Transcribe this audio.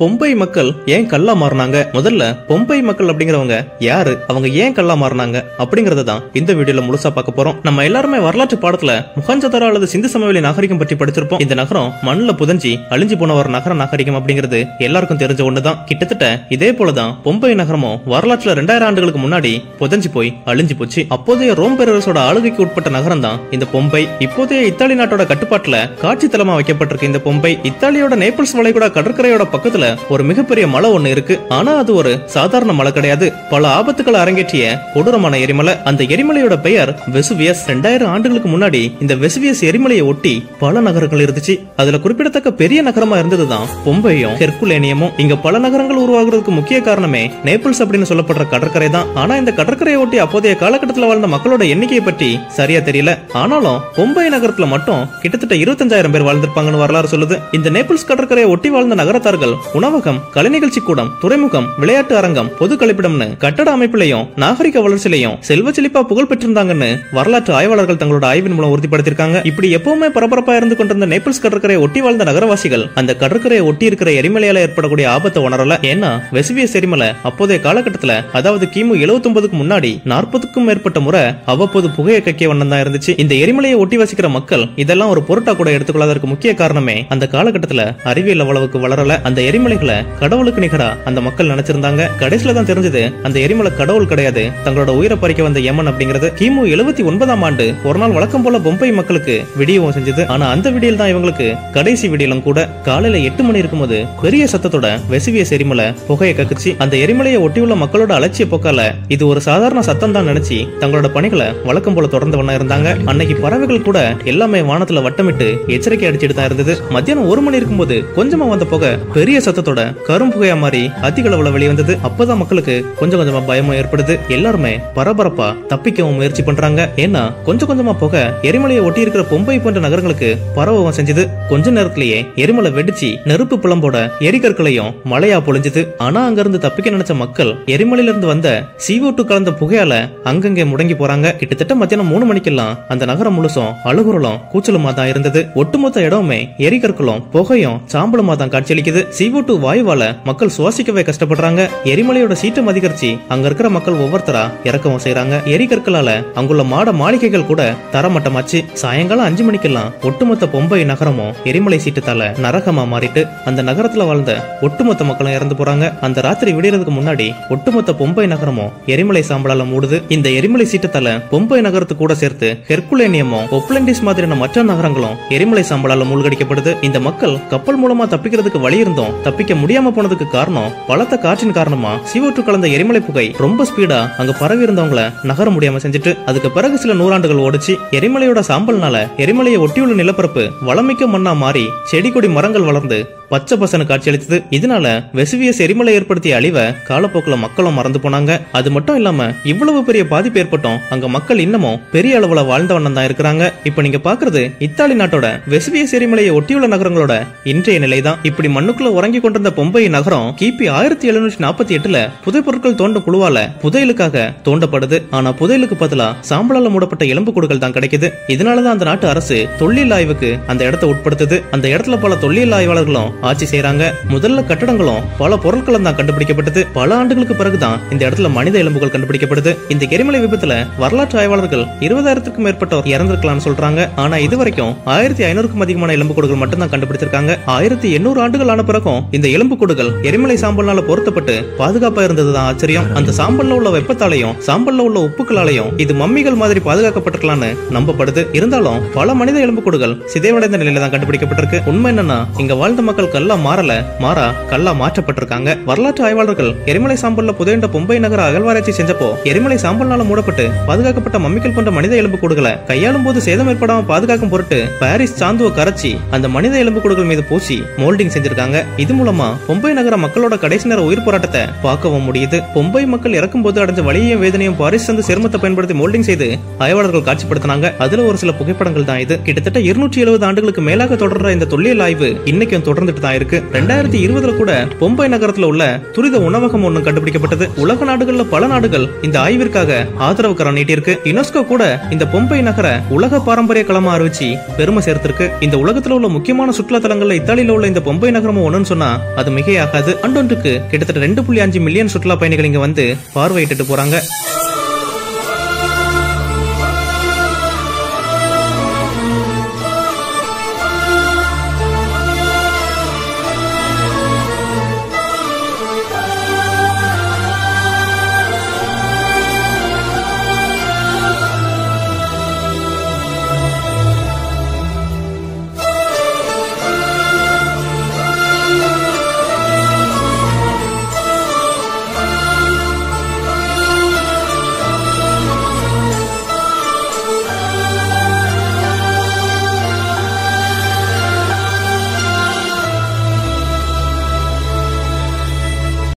பொம்பை மக்கள் ஏன் கல்லா மாறினாங்க? முதல்ல பொம்பை மக்கள் அப்படிங்கிறவங்க யாரு? அவங்க ஏன் கல்லா மாறினாங்க? அப்படிங்கறத தான் இந்த வீடியோல முழுசா பார்க்க போறோம். நம்ம எல்லாருமே வரலாற்று பாடத்துல முகஞ்சதரா அல்லது சிந்து சமவெளி நாகரிகம் பற்றி படிச்சிருப்போம். இந்த நகரம் மண்ணில் புதஞ்சி அழிஞ்சு போன ஒரு நகர நாகரிகம் அப்படிங்கிறது எல்லாருக்கும் தெரிஞ்ச ஒண்ணுதான். கிட்டத்தட்ட இதே போலதான் பொம்பை நகரமும் வரலாற்றுல ரெண்டாயிரம் ஆண்டுகளுக்கு முன்னாடி புதஞ்சு போய் அழிஞ்சு போச்சு. அப்போதைய ரோம் பேரரசோட ஆளுகைக்கு உட்பட்ட நகரம் தான் இந்த பொம்பை. இப்போதைய இத்தாலி நாட்டோட கட்டுப்பாட்டுல காட்சி தலமா வைக்கப்பட்டிருக்கு இந்த பொம்பை இத்தாலியோட நேபிள்ஸ் வளைகுடா கடற்கரையோட பக்கத்துல ஒரு மிகப்பெரிய மலை ஒண்ணு இருக்கு. ஆனா அது ஒரு சாதாரண மலை கிடையாது. பல ஆபத்துக்களை அரங்கேற்றிய கொடூரமான எரிமலை. அந்த எரிமலையோட பெயர் வெசுவியஸ். ரெண்டாயிரம் ஆண்டுகளுக்கு முன்னாடி இந்த வெசுவியஸ் எரிமலையை ஒட்டி பல நகரங்கள் இருந்துச்சு. அதுல குறிப்பிடத்தக்க பெரிய நகரமா இருந்ததுதான் பொம்பையும் ஹெர்குலேனியமும் இங்க பல நகரங்கள் உருவாகிறதுக்கு முக்கிய காரணமே நேபிள்ஸ் அப்படின்னு சொல்லப்படுற கடற்கரை தான் ஆனா இந்த கடற்கரையை ஒட்டி அப்போதைய காலகட்டத்தில் வாழ்ந்த மக்களோட எண்ணிக்கையை பற்றி சரியா தெரியல. ஆனாலும் பொம்பை நகரத்துல மட்டும் கிட்டத்தட்ட இருபத்தஞ்சாயிரம் பேர் வாழ்ந்திருப்பாங்கன்னு வரலாறு சொல்லுது. இந்த நேபிள்ஸ் கடற்கரையை ஒட்டி வாழ்ந்த நகரத்தார்கள் உணவகம் கலை நிகழ்ச்சி கூடம் துறைமுகம் விளையாட்டு அரங்கம் பொது கழிப்பிடம்னு கட்டட அமைப்பிலையும் நாகரிக வளர்ச்சியிலையும் செல்வ செழிப்பா புகழ் பெற்றிருந்தாங்கன்னு வரலாற்று ஆய்வாளர்கள் தங்களோட ஆய்வின் மூலம் உறுதிப்படுத்திருக்காங்க இப்படி எப்பவுமே பரபரப்பா இருந்து கொண்டிருந்த நேபிள்ஸ் கடற்கரையை ஒட்டி வாழ்ந்த நகரவாசிகள் அந்த கடற்கரையை ஒட்டி இருக்கிற எரிமலையால ஏற்படக்கூடிய ஆபத்தை உணரல. ஏன்னா வெசுவியஸ் எரிமலை அப்போதைய காலகட்டத்துல அதாவது கிமு 79 முன்னாடி நாற்பதுக்கும் மேற்பட்ட முறை அவ்வப்போது புகையை கக்கிய வண்ணம் தான் இருந்துச்சு. இந்த எரிமலையை ஒட்டி வசிக்கிற மக்கள் இதெல்லாம் ஒரு பொருட்டா கூட எடுத்துக்கொள்ளாதற்கு முக்கிய காரணமே அந்த காலகட்டத்துல அறிவியல் அவ்வளவுக்கு வளரல. அந்த எரிமலைகளை கடவுளுக்கு நிகரா அந்த மக்கள் நினைச்சிருந்தாங்க. கடைசியில தான் தெரிஞ்சது அந்த எரிமலை கடவுள் கிடையாது. தங்களோட உயிரை பறிக்க வந்த யமன் அப்படிங்கிறது கிமு எழுபத்தி ஒன்பதாம் ஆண்டு ஒரு நாள் வழக்கம் போல பொம்பை மக்களுக்கு விடியவும் செஞ்சது. ஆனா அந்த விடியல் தான் இவங்களுக்கு கடைசி விடியலும் கூட. காலையில எட்டு மணி இருக்கும்போது பெரிய சத்தத்தோட வெசுவியஸ் எரிமலை புகையை கக்குச்சு. அந்த எரிமலையை ஒட்டியுள்ள மக்களோட அலட்சிய போக்கால இது ஒரு சாதாரண சத்தம் தான் நினைச்சு தங்களோட பணிகளை வழக்கம் போல தொடர்ந்தவனா இருந்தாங்க. அன்னைக்கு பறவைகள் கூட எல்லாமே வானத்துல வட்டமிட்டு எச்சரிக்கை அடிச்சிட்டு தான் இருந்தது. மத்தியானம் ஒரு மணி இருக்கும்போது கொஞ்சமா வந்த புகை பெரிய சத்தத்தோட கரும் புகையா மாறி அதிக அளவுல வெளிவந்தது அப்பதான் மக்களுக்கு கொஞ்சம் கொஞ்சமா பயமும் ஏற்படுது. எல்லாருமே பரபரப்பா தப்பிக்கவும் முயற்சி பண்றாங்க. ஏன்னா கொஞ்சம் கொஞ்சமா போக எரிமலையை ஒட்டி இருக்கிற பொம்பை போன்ற நகரங்களுக்கு பரவவும் செஞ்சது. கொஞ்ச நேரத்திலேயே எரிமலை வெடிச்சு நெருப்பு புலம்போட எரிகற்களையும் மழையா பொழிஞ்சது. ஆனா அங்க இருந்து தப்பிக்க நினைச்ச மக்கள் எரிமலையில இருந்து வந்த CO2 கலந்த புகையால அங்கங்கே முடங்கி போறாங்க. கிட்டத்தட்ட மத்தியானம் மூணு மணிக்கெல்லாம் அந்த நகரம் முழுசும் அழுகுறலும் கூச்சலுமா தான் இருந்தது. ஒட்டுமொத்த இடமுமே எரிகற்களும் புகையும் சாம்பலுமா தான் காட்சியளிக்குது CO2 வாயுவால மக்கள் சுவாசிக்கவே கஷ்டப்படுறாங்க. எரிமலையோட சீற்றம் அதிகரிச்சு அங்க இருக்கிற மக்கள் ஒவ்வொருத்தரா இறக்கவும் செய்றாங்க. எரிகற்களால அங்குள்ள மாட மாளிகைகள் கூட தரமட்டமாச்சு. சாயங்காலம் அஞ்சு மணிக்கெல்லாம் ஒட்டுமொத்த பொம்பை நகரமும் எரிமலை சீட்டத்தால நரகமா மாறிட்டு அந்த நகரத்துல வாழ்ந்த ஒட்டுமொத்த மக்களும் இறந்து போறாங்க. அந்த ராத்திரி விடியறதுக்கு முன்னாடி ஒட்டுமொத்த பொம்பை நகரமும் எரிமலை சாம்பலால மூடுது. இந்த எரிமலை சீட்டத்தால பொம்பை நகரத்து கூட சேர்த்து ஹெர்குலேனியமும் ஒப்லண்டிஸ் மாதிரியான மற்ற நகரங்களும் எரிமலை சாம்பலால மூழ்கடிக்கப்படுது. இந்த மக்கள் கப்பல் மூலமா தப்பிக்கிறதுக்கு வழி இருந்தோம் தப்பிக்க முடியாம போனதுக்கு காரணம் பலத்த காற்றின் காரணமா சிவற்று கலந்த எரிமலை புகை ரொம்ப ஸ்பீடா அங்க பரவி இருந்தவங்கள நகர முடியாம செஞ்சுட்டு அதுக்கு பிறகு சில நூறாண்டுகள் ஓடிச்சு எரிமலையோட சாம்பல்னால எரிமலையை ஒட்டியுள்ள நிலப்பரப்பு வளமிக்க மண்ணா மாறி செடி கொடி மரங்கள் வளர்ந்து பச்சை பசனு காட்சியளித்தது இதனால வெசுவியஸ் எரிமலை ஏற்படுத்திய அழிவை காலப்போக்கில் மக்களும் மறந்து போனாங்க. அது மட்டும் இல்லாம இவ்வளவு பெரிய பாதிப்பு ஏற்பட்டும் அங்க மக்கள் இன்னமும் பெரிய அளவுல வாழ்ந்த வண்ணம் தான் இருக்கிறாங்க. இப்ப நீங்க பாக்குறது இத்தாலி நாட்டோட வெசுவியஸ் எரிமலையை ஒட்டியுள்ள நகரங்களோட இன்றைய நிலைதான். இப்படி மண்ணுக்குள்ள உறங்கி கொண்டிருந்த பொம்பை நகரம் கிபி ஆயிரத்தி எழுநூற்றி நாற்பத்தி எட்டுல புதைப்பொருட்கள் தோண்டும் குழுவால புதையலுக்காக தோண்டப்படுது. ஆனா புதையலுக்கு பதிலா சாம்பலால மூடப்பட்ட எலும்பு கூடுகள் தான் கிடைக்குது. இதனாலதான் அந்த நாட்டு அரசு தொல்லியல் ஆய்வுக்கு அந்த இடத்தை உட்படுத்துது. அந்த இடத்துல பல தொல்லியல் ஆய்வாளர்களும் ஆட்சி செய்யறாங்க முதல்ல கட்டடங்களும் பல பொருட்களும் தான் கண்டுபிடிக்கப்பட்டது. பல ஆண்டுகளுக்கு பிறகுதான் இந்த இடத்துல மனித எலும்புகள் கண்டுபிடிக்கப்படுது. இந்த எரிமலை விபத்துல வரலாற்று ஆய்வாளர்கள் இருபதாயிரத்துக்கும் மேற்பட்டோர் இறந்திருக்கலாம்னு சொல்றாங்க. ஆனா இது வரைக்கும் ஆயிரத்தி ஐநூறுக்கும் அதிகமான எலும்புக்கூடுகள் மட்டும் தான் கண்டுபிடிச்சிருக்காங்க. ஆயிரத்தி எண்ணூறு ஆண்டுகள் ஆன பிறகும் இந்த எலும்புக்கூடுகள் எரிமலை சாம்பல்னால பொருத்தப்பட்டு பாதுகாப்பா இருந்ததுதான் ஆச்சரியம். அந்த சாம்பல்ல உள்ள வெப்பத்தாலையும் சாம்பல்ல உள்ள உப்புக்களாலையும் இது மம்மிகள் மாதிரி பாதுகாக்கப்பட்டிருக்கலாம்னு நம்பப்படுது. இருந்தாலும் பல மனித எலும்புக்கூடுகள் சிதைவடைந்த நிலையில தான் கண்டுபிடிக்கப்பட்டிருக்கு. உண்மை என்னன்னா இங்க வாழ்ந்த மக்கள் கல்லா மாறல. மாறா கல்லா மாற்றப்பட்டிருக்காங்க. வரலாற்று ஆய்வாளர்கள் எரிமலை சாம்பல்ல புதையண்ட பொம்பை நகர அகழ்வாராய்ச்சி செஞ்சப்போ எரிமலை சாம்பல்னால மூடப்பட்டு பாதுகாக்கப்பட்ட மம்மிக்கல் போன்ற மனித எலும்பு கொடுக்கல. கையாளும் போது சேதம் ஏற்படாம பாதுகாக்கும் பொருட்டு பாரிஸ் சாந்துவ கரைச்சி அந்த மனித எலும்பு எலும்புக்கூடுகள் மீது பூசி மோல்டிங் செஞ்சிருக்காங்க. இது மூலமா பொம்பை நகர மக்களோட கடைசி நேர உயிர் போராட்டத்தை பார்க்கவும் முடியுது. பொம்பை மக்கள் இறக்கும் போது அடைஞ்ச வலியையும் வேதனையும் பாரிஸ் சந்த சிரமத்தை பயன்படுத்தி மோல்டிங் செய்து ஆய்வாளர்கள் காட்சிப்படுத்தினாங்க. அதுல ஒரு சில புகைப்படங்கள் தான் இது. கிட்டத்தட்ட இருநூற்றி எழுபது ஆண்டுகளுக்கு மேலாக தொடர்ற இந்த தொல்லியல் ஆய்வு இன்னைக்கும் தொடர்ந்துட்டு பார்த்துட்டு தான் இருக்கு. ரெண்டாயிரத்தி இருபதுல கூட பொம்பை நகரத்துல உள்ள துரித உணவகம் ஒன்னு கண்டுபிடிக்கப்பட்டது. உலக நாடுகள்ல பல நாடுகள் இந்த ஆய்விற்காக ஆதரவு கரம் நீட்டியிருக்கு. யுனெஸ்கோ கூட இந்த பொம்பை நகர உலக பாரம்பரிய களமா அறிவிச்சு பெருமை சேர்த்திருக்கு. இந்த உலகத்துல உள்ள முக்கியமான சுற்றுலா தலங்கள்ல இத்தாலியில உள்ள இந்த பொம்பை நகரமும் ஒண்ணுன்னு சொன்னா அது மிகையாகாது. அண்டொன்றுக்கு கிட்டத்தட்ட ரெண்டு புள்ளி அஞ்சு மில்லியன் சுற்றுலா பயணிகள் இங்க வந்து பார்வையிட்டு போறாங்க.